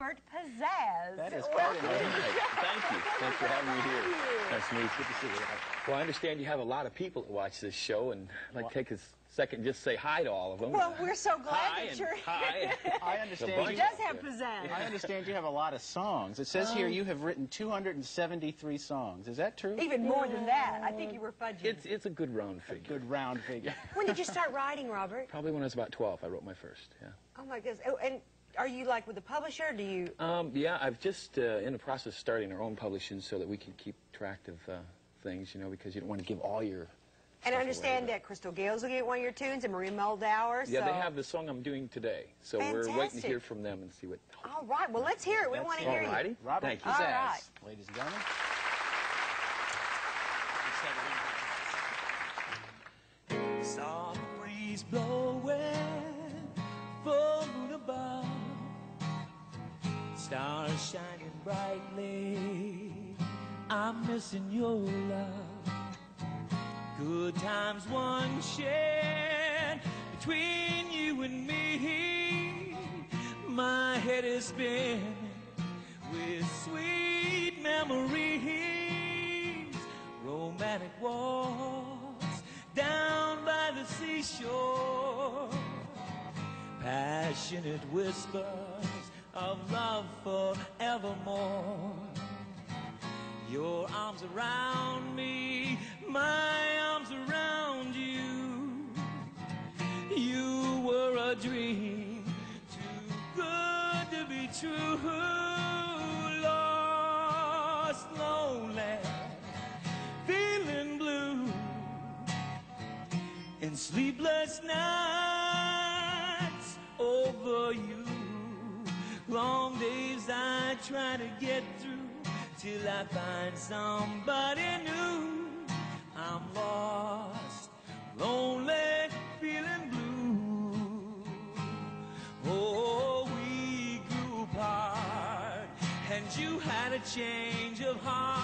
Robert Pizazz. That is quite an Right. Thank you. Thanks for having me here. Nice to meet you. Good to see you. Well, I understand you have a lot of people that watch this show, and I'd like to take a second just say hi to all of them. Well, we're so glad hi that you're here. hi. I understand He you, does have pizzazz. I understand you have a lot of songs. It says here oh. you have written 273 songs. Is that true? Even more than that. I think you were fudging. It's it's a good round figure. Good round figure. When did you start writing, Robert? Probably when I was about 12, I wrote my first. Yeah. Oh my goodness. Oh, and are you like with the publisher? Do you? Um, yeah, I've just uh, in the process of starting our own publishing so that we can keep track of uh, things, you know, because you don't want to give all your. And I understand away. that Crystal Gayle's will get one of your tunes and Maria Muldaur. Yeah, they have the song I'm doing today, so we're waiting to hear from them and see what. All right. Well, let's hear it. We want to All hear you. righty. Robert Thank you. All right. ladies and gentlemen. Stars shining brightly. I'm missing your love. Good times one shared between you and me. My head is spinning with sweet memories, romantic walks down by the seashore, passionate whispers of love forevermore. Your arms around me, my arms around you. You were a dream, too good to be true. Lost, lonely, feeling blue, and sleepless nights over you. Long days I try to get through till I find somebody new. I'm lost, lonely, feeling blue. Oh, we grew apart, and you had a change of heart.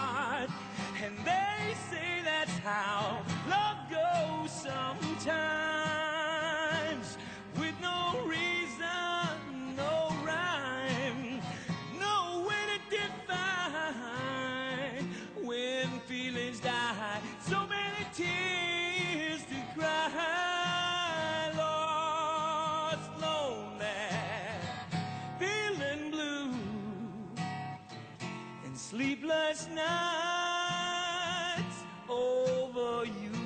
Sleepless nights over you.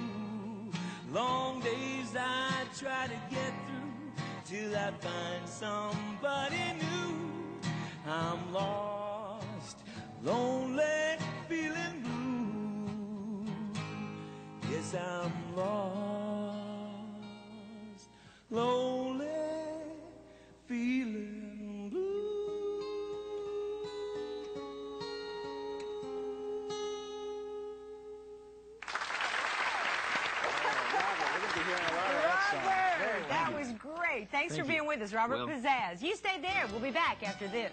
Long days I try to get through till I find somebody new. I'm lost, lonely, feeling blue. Yes, I'm lost, lonely, song. That was great. Thanks Thank for you. being with us, Robert Well- Pizazz. You stay there. We'll be back after this.